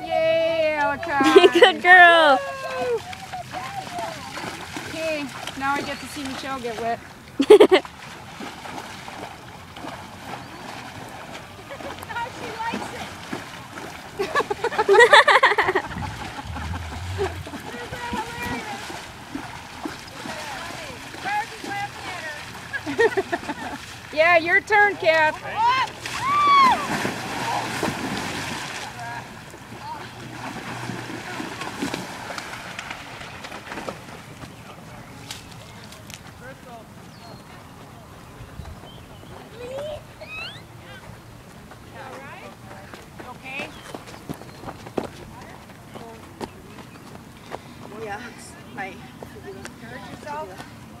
Yay, Alekai. Good girl. Okay, now I get to see Michelle get wet. Yeah, your turn, Kath. Yeah, my. Hurt yourself?